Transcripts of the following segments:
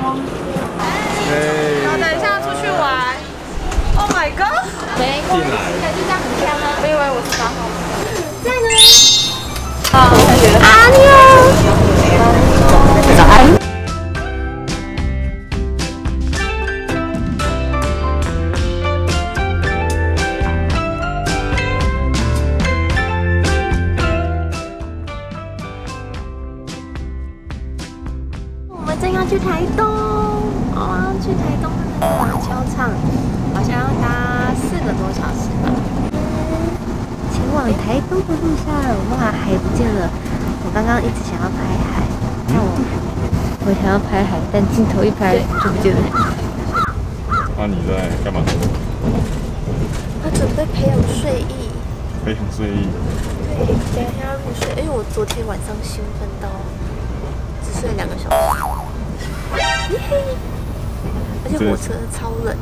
好，等一下出去玩。Oh my god！没，进来。就这样很香啊。我以为我是八号。在呢。好，阿妞。去台东的那个马球场，好像要搭四个多小时吧。前往台东的路上，哇，海不见了！我刚刚一直想要拍海，但我我想要拍海，但镜头一拍就不见了。那你在干嘛？他准备培养睡意。培养睡意。对，等一下入睡。哎，我昨天晚上兴奋到只睡两个小时。而且火车超冷，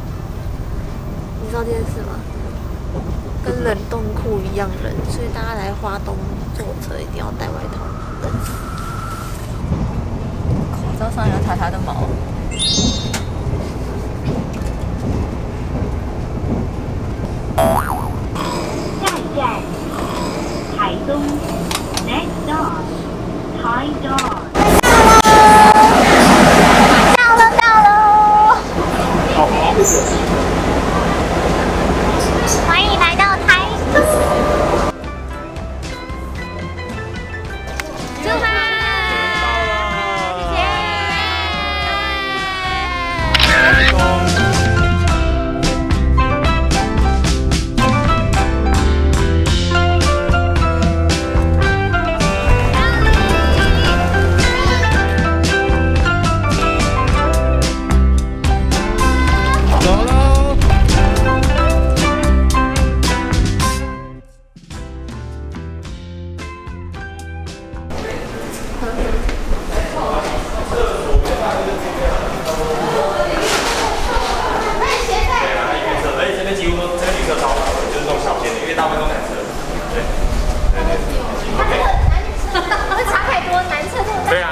你知道这件事吗？跟冷冻库一样冷，所以大家来花东坐车一定要带外套，冷死。口罩上有擦它的毛。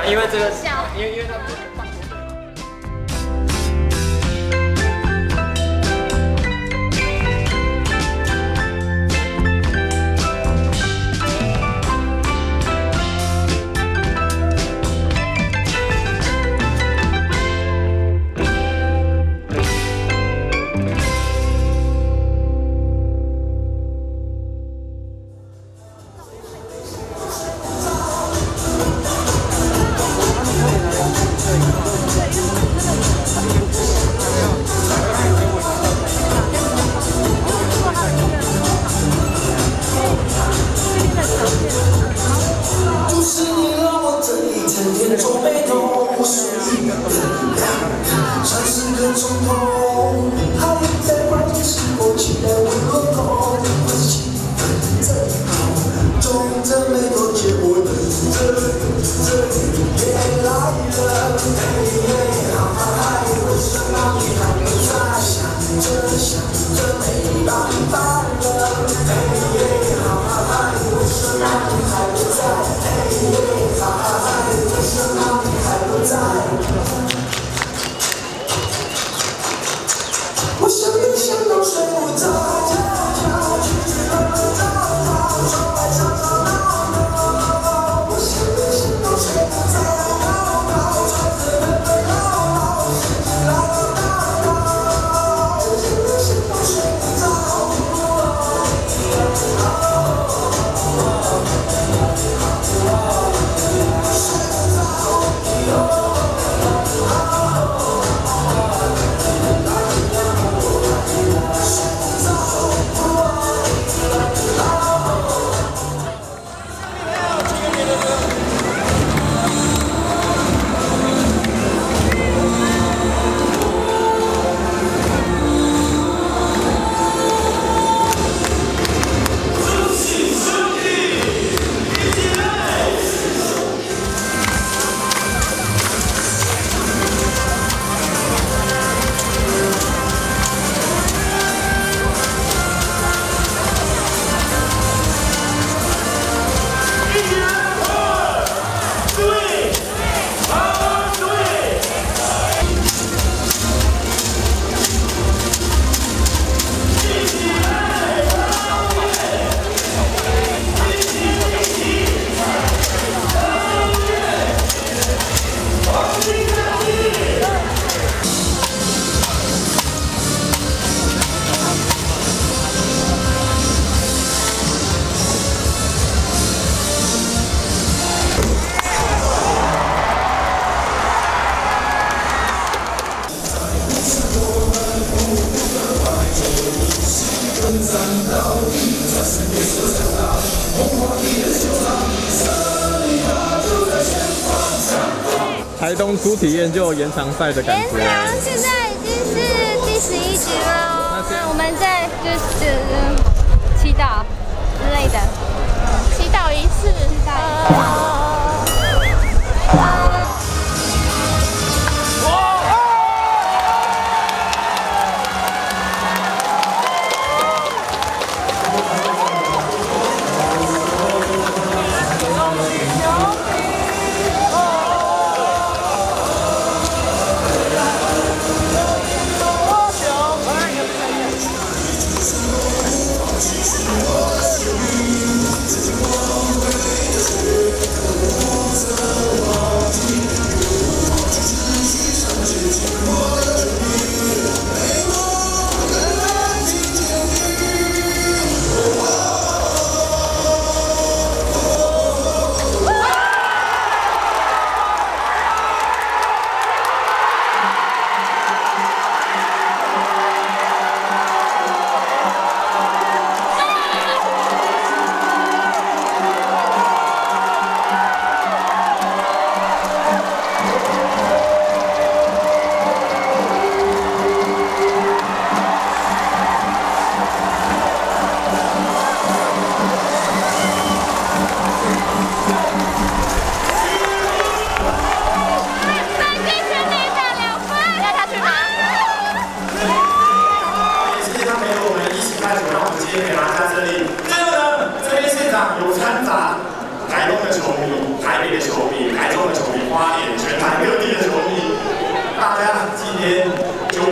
因为这个，因为因为他。眼中眉头说一二三四跟着我不台东初体验就延长赛的感觉延觉。长现在已经是第十一局了，那我们在就是祈祷之类的，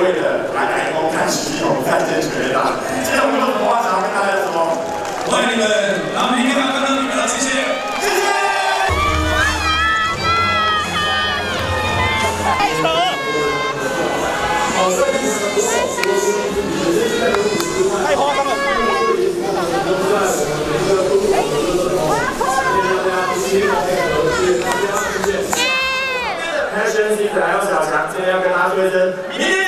就为了来台东看徐继红看见全垒打。今天我们有什么话想要跟大家说？我爱你们，然后明天要看到你们了，谢谢。谢谢。太夸张了！Passion Season 还有小强，今天要跟大家说一声，明天见。